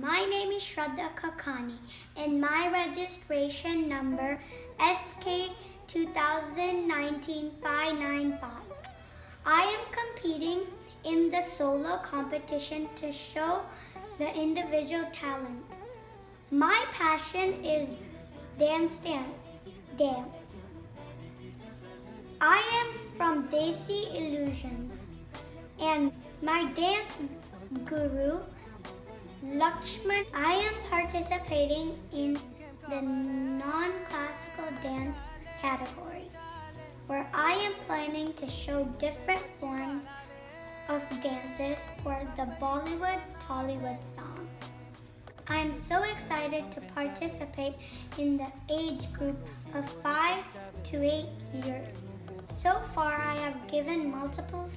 My name is Shraddha Kakani and my registration number SK 2019-595. I am competing in the solo competition to show the individual talent. My passion is dance dance dance. I am from Desi Illusions and my dance guru Lakshman. I am participating in the non-classical dance category where I am planning to show different forms of dances for the Bollywood Tollywood song. I am so excited to participate in the age group of 5 to 8 years. So far, I have given multiple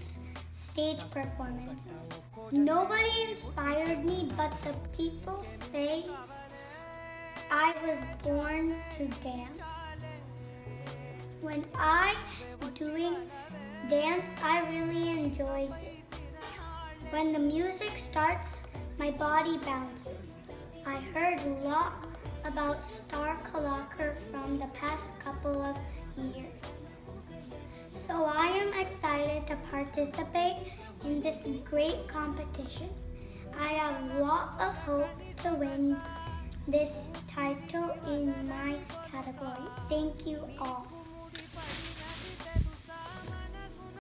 stage performances. Nobody inspired me, but the people say I was born to dance. When I doing dance, I really enjoy it. When the music starts, my body bounces. I heard a lot about Star Kalakaar from the past couple of years. So I am excited to participate in this great competition. I have a lot of hope to win this title in my category. Thank you all.